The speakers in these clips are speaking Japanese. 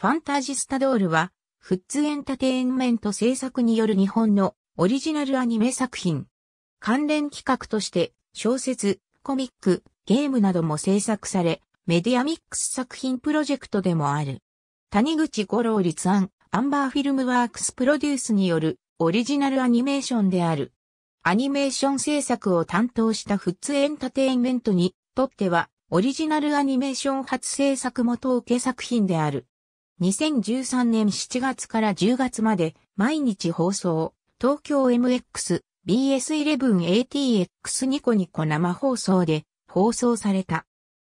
ファンタジスタドールは、フッズエンタテインメント制作による日本のオリジナルアニメ作品。関連企画として小説、コミック、ゲームなども制作され、メディアミックス作品プロジェクトでもある。谷口五郎立案、アンバーフィルムワークスプロデュースによるオリジナルアニメーションである。アニメーション制作を担当したフッズエンタテインメントにとっては、オリジナルアニメーション初制作元受け作品である。2013年7月から10月まで毎日放送、東京 MX、BS11ATX ニコニコ生放送で放送された。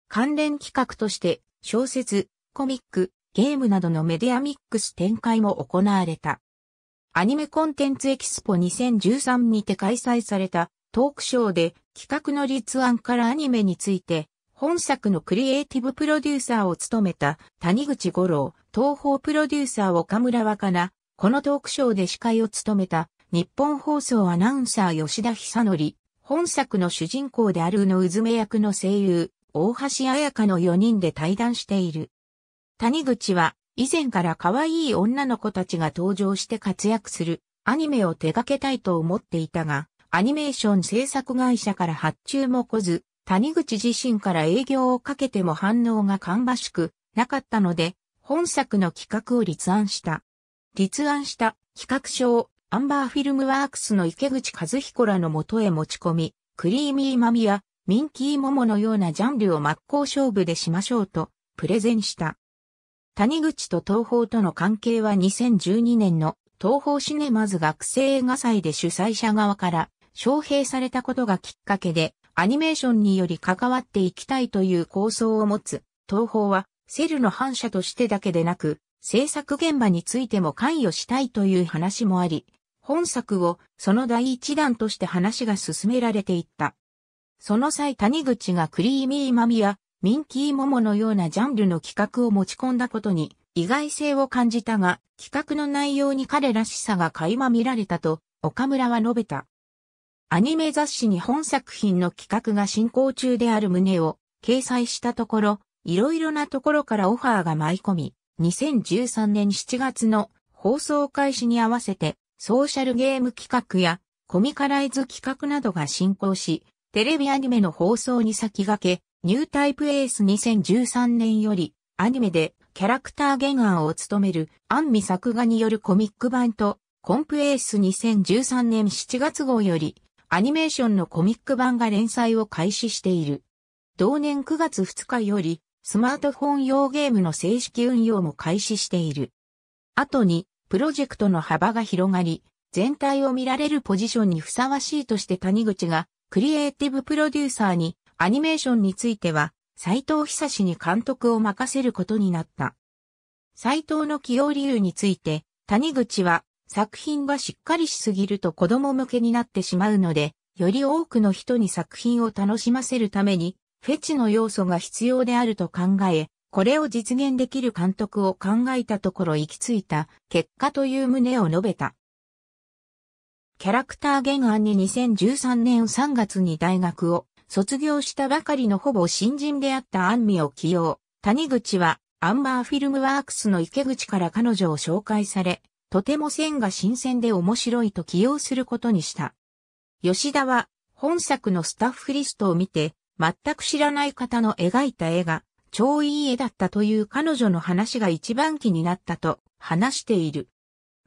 関連企画として小説、コミック、ゲームなどのメディアミックス展開も行われた。アニメコンテンツエキスポ2013にて開催されたトークショーで企画の立案からアニメについて本作のクリエイティブプロデューサーを務めた谷口五郎、東方プロデューサー岡村若菜、このトークショーで司会を務めた日本放送アナウンサー吉田久則、本作の主人公であるのうずめ役の声優、大橋彩香の4人で対談している。谷口は以前から可愛い女の子たちが登場して活躍するアニメを手掛けたいと思っていたが、アニメーション制作会社から発注も来ず、谷口自身から営業をかけても反応が芳しくなかったので、本作の企画を立案した。立案した企画書をアンバーフィルムワークスの池口和彦らの元へ持ち込み、クリーミーマミやミンキーモモのようなジャンルを真っ向勝負でしましょうとプレゼンした。谷口と東宝との関係は2012年の東宝シネマズ学生映画祭で主催者側から招聘されたことがきっかけでアニメーションにより関わっていきたいという構想を持つ東宝はセルの反射としてだけでなく制作現場についても関与したいという話もあり、本作をその第一弾として話が進められていった。その際谷口がクリーミーマミやミンキーモモのようなジャンルの企画を持ち込んだことに意外性を感じたが、企画の内容に彼らしさが垣間見られたと岡村は述べた。アニメ雑誌に本作品の企画が進行中である旨を掲載したところ、いろいろなところからオファーが舞い込み、2013年7月の放送開始に合わせてソーシャルゲーム企画やコミカライズ企画などが進行し、テレビアニメの放送に先駆け、ニュータイプエース2013年より、アニメでキャラクター原案を務めるアンミ作画によるコミック版と、コンプエース2013年7月号より、アニメーションのコミック版が連載を開始している。同年9月2日より、スマートフォン用ゲームの正式運用も開始している。後に、プロジェクトの幅が広がり、全体を見られるポジションにふさわしいとして谷口が、クリエイティブプロデューサーにアニメーションについては、斎藤久志に監督を任せることになった。斎藤の起用理由について、谷口は、作品がしっかりしすぎると子供向けになってしまうので、より多くの人に作品を楽しませるために、フェチの要素が必要であると考え、これを実現できる監督を考えたところ行き着いた結果という旨を述べた。キャラクター原案に2013年3月に大学を卒業したばかりのほぼ新人であったアンミを起用。谷口はアンバーフィルムワークスの池口から彼女を紹介され、とても線が新鮮で面白いと起用することにした。吉田は本作のスタッフリストを見て、全く知らない方の描いた絵が超いい絵だったという彼女の話が一番気になったと話している。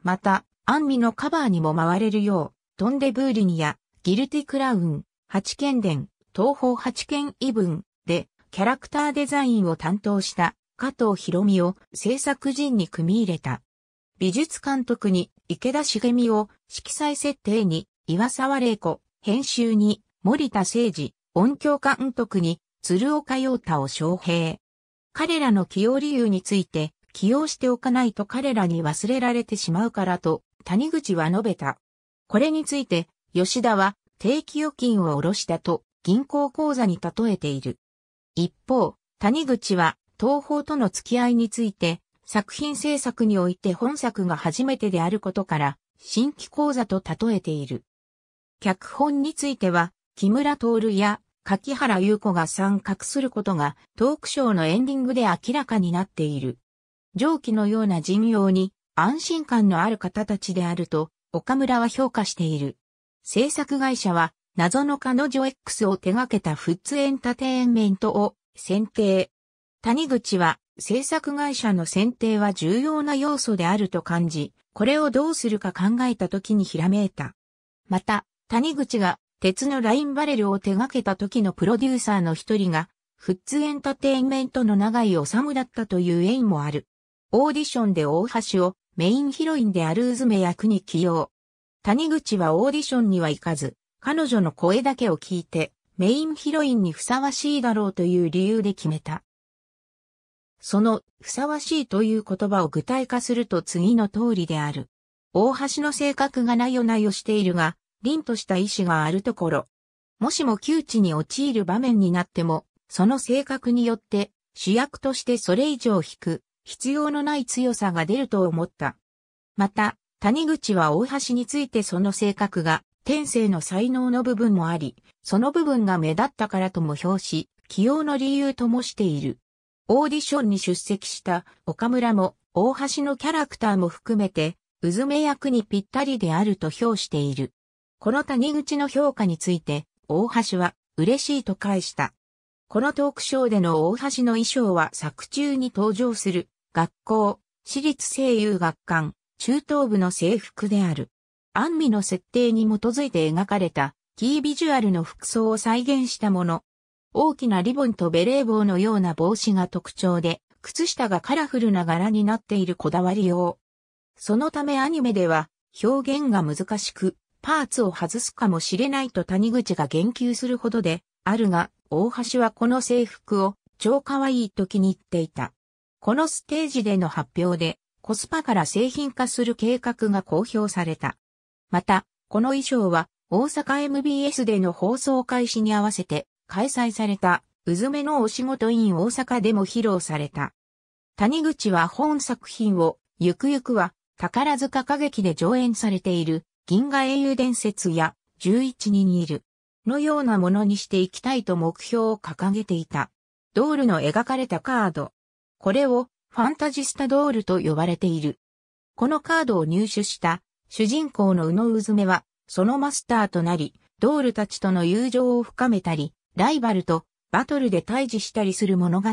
また、アンミのカバーにも回れるよう、トンデブーリニやギルティクラウン、八剣伝、東方八剣異文でキャラクターデザインを担当した加藤博美を制作陣に組み入れた。美術監督に池田茂美を色彩設定に岩沢玲子、編集に森田誠二、音響監督に鶴岡陽太を招聘。彼らの起用理由について起用しておかないと彼らに忘れられてしまうからと谷口は述べた。これについて吉田は定期預金を下ろしたと銀行口座に例えている。一方、谷口は東宝との付き合いについて、作品制作において本作が初めてであることから、新規講座と例えている。脚本については、木村徹や柿原優子が参画することがトークショーのエンディングで明らかになっている。上記のような人用に安心感のある方たちであると岡村は評価している。制作会社は謎の彼女 X を手掛けたフッツエンタテインメントを選定。谷口は制作会社の選定は重要な要素であると感じ、これをどうするか考えた時にひらめいた。また、谷口が鉄のラインバレルを手掛けた時のプロデューサーの一人が、フッツエンターテインメントの長井治だったという縁もある。オーディションで大橋をメインヒロインであるうずめ役に起用。谷口はオーディションには行かず、彼女の声だけを聞いて、メインヒロインにふさわしいだろうという理由で決めた。その、ふさわしいという言葉を具体化すると次の通りである。大橋の性格がなよなよしているが、凛とした意志があるところ。もしも窮地に陥る場面になっても、その性格によって主役としてそれ以上引く必要のない強さが出ると思った。また、谷口は大橋についてその性格が天性の才能の部分もあり、その部分が目立ったからとも表し、起用の理由ともしている。オーディションに出席した岡村も大橋のキャラクターも含めて、うずめ役にぴったりであると評している。この谷口の評価について、大橋は嬉しいと返した。このトークショーでの大橋の衣装は作中に登場する学校、私立声優学館、中等部の制服である。アンミの設定に基づいて描かれたキービジュアルの服装を再現したもの。大きなリボンとベレー帽のような帽子が特徴で、靴下がカラフルな柄になっているこだわりよう。そのためアニメでは表現が難しく、パーツを外すかもしれないと谷口が言及するほどであるが、大橋はこの制服を超可愛いと気に入っていた。このステージでの発表でコスパから製品化する計画が公表された。また、この衣装は大阪 MBS での放送開始に合わせて開催された、うずめのお仕事院大阪でも披露された。谷口は本作品を、ゆくゆくは宝塚歌劇で上演されている銀河英雄伝説や11人いるのようなものにしていきたいと目標を掲げていた。ドールの描かれたカード。これをファンタジスタドールと呼ばれている。このカードを入手した主人公の宇野うずめは、そのマスターとなり、ドールたちとの友情を深めたり、ライバルとバトルで対峙したりする物語。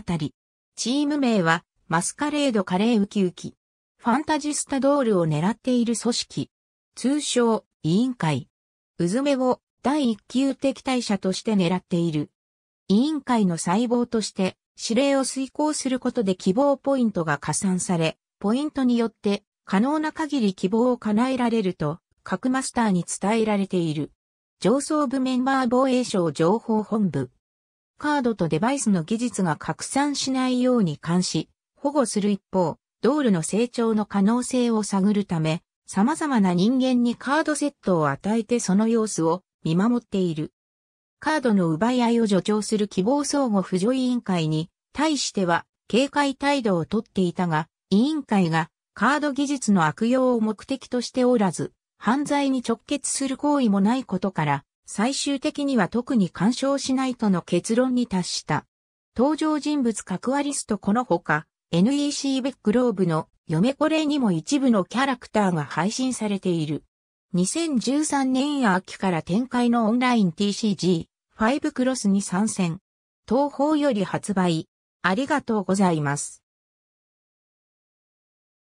チーム名は、マスカレードカレーウキウキ。ファンタジスタドールを狙っている組織。通称、委員会。うずめを第一級敵対者として狙っている。委員会の細胞として指令を遂行することで希望ポイントが加算され、ポイントによって可能な限り希望を叶えられると、各マスターに伝えられている。上層部メンバー防衛省情報本部。カードとデバイスの技術が拡散しないように監視、保護する一方、ドールの成長の可能性を探るため、様々な人間にカードセットを与えてその様子を見守っている。カードの奪い合いを助長する希望相互扶助委員会に対しては警戒態度をとっていたが、委員会がカード技術の悪用を目的としておらず、犯罪に直結する行為もないことから、最終的には特に干渉しないとの結論に達した。登場人物格割リストこのほか、NEC ベックローブの嫁これにも一部のキャラクターが配信されている。2013年秋から展開のオンライン TCG、5クロスに参戦。東方より発売。ありがとうございます。